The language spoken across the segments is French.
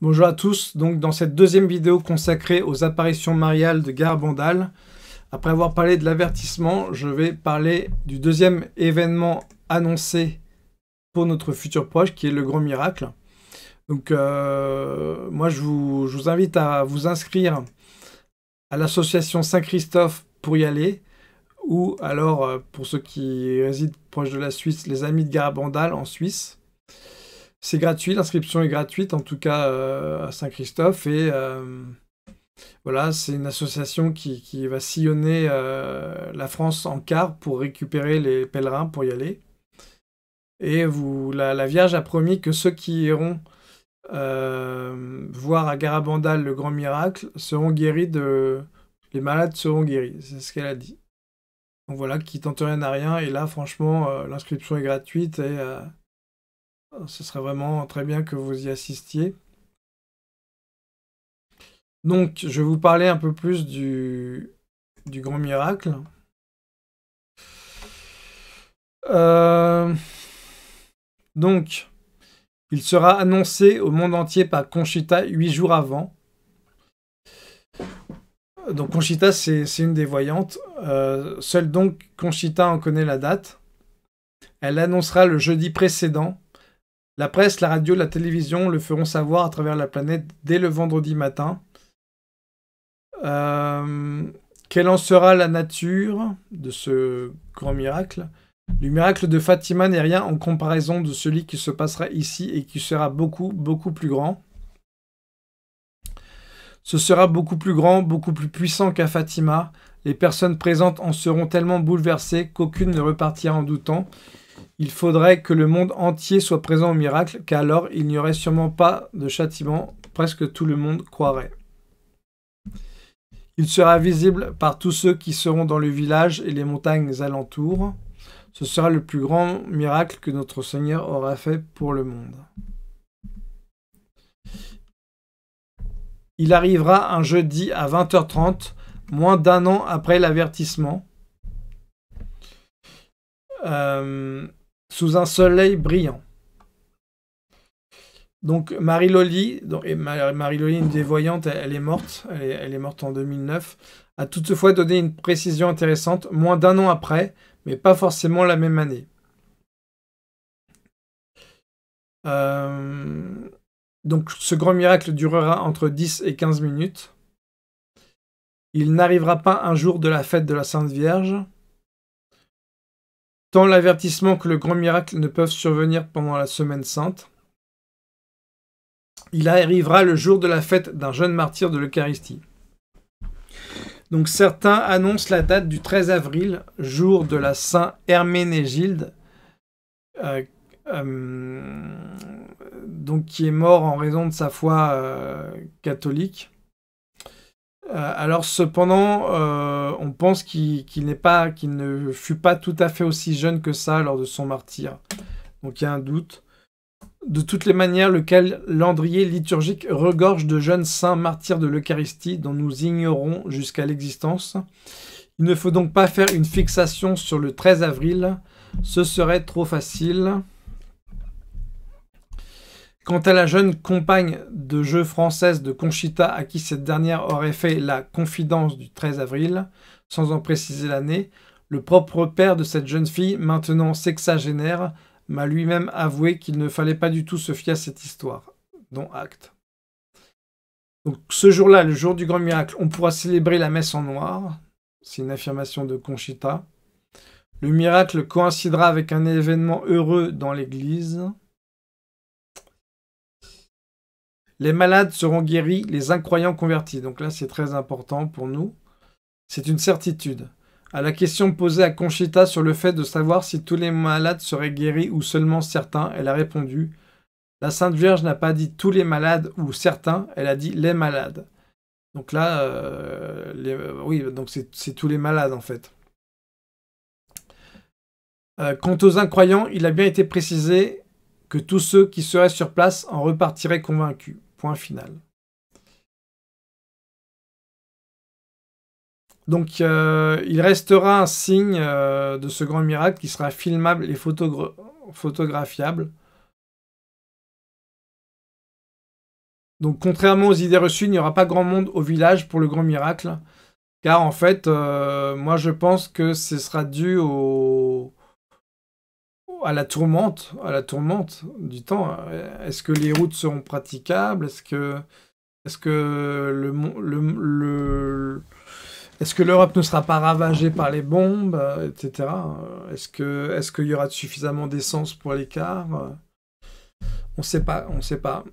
Bonjour à tous, donc dans cette deuxième vidéo consacrée aux apparitions mariales de Garabandal, après avoir parlé de l'avertissement, je vais parler du deuxième événement annoncé pour notre futur proche, qui est le grand miracle. Donc euh, moi je vous, invite à vous inscrire à l'association Saint-Christophe pour y aller, ou alors euh, pour ceux qui résident proche de la Suisse, les Amis de Garabandal en Suisse. C'est gratuit, l'inscription est gratuite, en tout cas euh, à Saint-Christophe. Et euh, voilà, c'est une association qui, va sillonner euh, la France en quart pour récupérer les pèlerins pour y aller. Et vous, la, Vierge a promis que ceux qui iront voir à Garabandal le grand miracle seront guéris de... Les malades seront guéris, c'est ce qu'elle a dit. Donc voilà, qui tente rien à rien. Et là, franchement, l'inscription est gratuite et ce serait vraiment très bien que vous y assistiez. Donc, je vais vous parler un peu plus du, du grand miracle. Euh, donc, il sera annoncé au monde entier par Conchita huit jours avant. Donc Conchita, c'est une des voyantes. Euh, seule donc Conchita en connaît la date. Elle annoncera le jeudi précédent la presse, la radio, la télévision le feront savoir à travers la planète dès le vendredi matin. Euh, quelle en sera la nature de ce grand miracle? Le miracle de Fatima n'est rien en comparaison de celui qui se passera ici et qui sera beaucoup, beaucoup plus grand. Ce sera beaucoup plus grand, beaucoup plus puissant qu'à Fatima. Les personnes présentes en seront tellement bouleversées qu'aucune ne repartira en doutant. Il faudrait que le monde entier soit présent au miracle, car alors il n'y aurait sûrement pas de châtiment, presque tout le monde croirait. Il sera visible par tous ceux qui seront dans le village et les montagnes alentours. Ce sera le plus grand miracle que notre Seigneur aura fait pour le monde. Il arrivera un jeudi à 20h30, moins d'un an après l'avertissement. Euh, sous un soleil brillant. Donc Marie Loli, Marie Loli, une des elle, est morte, elle est, morte en 2009, a toutefois donné une précision intéressante, moins d'un an après, mais pas forcément la même année. Euh, donc ce grand miracle durera entre 10 et 15 minutes. Il n'arrivera pas un jour de la fête de la Sainte Vierge, Tant l'avertissement que le grand miracle ne peuvent survenir pendant la semaine sainte. Il arrivera le jour de la fête d'un jeune martyr de l'Eucharistie. Donc certains annoncent la date du 13 avril, jour de la Saint Herménégilde, euh, euh, qui est mort en raison de sa foi euh, catholique. Alors cependant, on pense qu'il n'est pas, qu'il ne fut pas tout à fait aussi jeune que ça lors de son martyr. Donc il y a un doute. De toutes les manières, le calendrier liturgique regorge de jeunes saints martyrs de l'Eucharistie dont nous ignorons jusqu'à l'existence. Il ne faut donc pas faire une fixation sur le 13 avril, ce serait trop facile. Quant à la jeune compagne de jeu française de Conchita à qui cette dernière aurait fait la confidence du 13 avril, sans en préciser l'année, le propre père de cette jeune fille, maintenant sexagénaire, m'a lui-même avoué qu'il ne fallait pas du tout se fier à cette histoire, dont acte. Donc ce jour-là, le jour du grand miracle, on pourra célébrer la messe en noir. C'est une affirmation de Conchita. Le miracle coïncidera avec un événement heureux dans l'église. Les malades seront guéris, les incroyants convertis. Donc là, c'est très important pour nous. C'est une certitude. À la question posée à Conchita sur le fait de savoir si tous les malades seraient guéris ou seulement certains, elle a répondu La Sainte Vierge n'a pas dit tous les malades ou certains, elle a dit les malades. Donc là, euh, euh, oui, donc c'est tous les malades en fait. Euh, quant aux incroyants, il a bien été précisé que tous ceux qui seraient sur place en repartiraient convaincus. Point final. Donc euh, il restera un signe euh, de ce grand miracle qui sera filmable et photographiable. Donc contrairement aux idées reçues, il n'y aura pas grand monde au village pour le grand miracle. Car en fait, euh, moi je pense que ce sera dû au... à la tourmente, à la tourmente du temps. Est-ce que les routes seront praticables? Est-ce que, est-ce que est-ce que l'Europe ne sera pas ravagée par les bombes, etc. Est-ce que, est-ce qu'il y aura suffisamment d'essence pour l'écart On ne sait pas, on ne sait pas.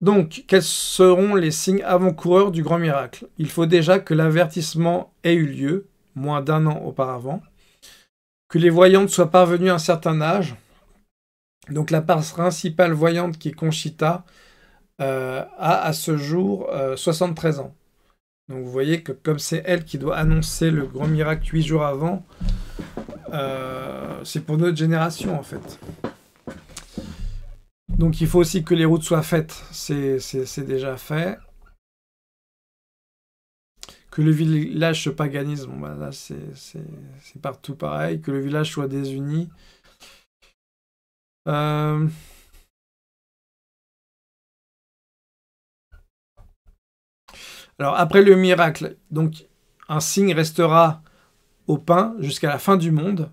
Donc, quels seront les signes avant-coureurs du grand miracle? Il faut déjà que l'avertissement ait eu lieu, moins d'un an auparavant, que les voyantes soient parvenues à un certain âge. Donc la principale voyante qui est Conchita euh, a à ce jour 73 euh, ans. Donc vous voyez que comme c'est elle qui doit annoncer le grand miracle huit jours avant, euh, c'est pour notre génération en fait. Donc il faut aussi que les routes soient faites, c'est déjà fait. Que le village se paganise, bon bah là c'est partout pareil. Que le village soit désuni. Euh, alors après le miracle, donc un signe restera au pain jusqu'à la fin du monde.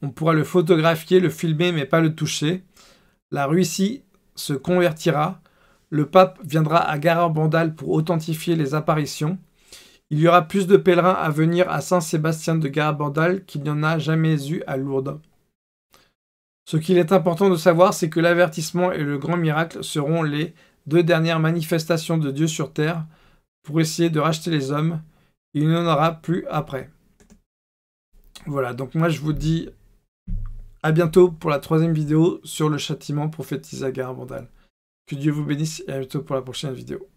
On pourra le photographier, le filmer, mais pas le toucher. La Russie se convertira. Le pape viendra à Garabandal pour authentifier les apparitions. Il y aura plus de pèlerins à venir à Saint-Sébastien de Garabandal qu'il n'y en a jamais eu à Lourdes. Ce qu'il est important de savoir, c'est que l'avertissement et le grand miracle seront les deux dernières manifestations de Dieu sur terre pour essayer de racheter les hommes. Il n'y en aura plus après. Voilà, donc moi je vous dis à bientôt pour la troisième vidéo sur le châtiment prophétisé à Garabandal. Que Dieu vous bénisse et à bientôt pour la prochaine vidéo.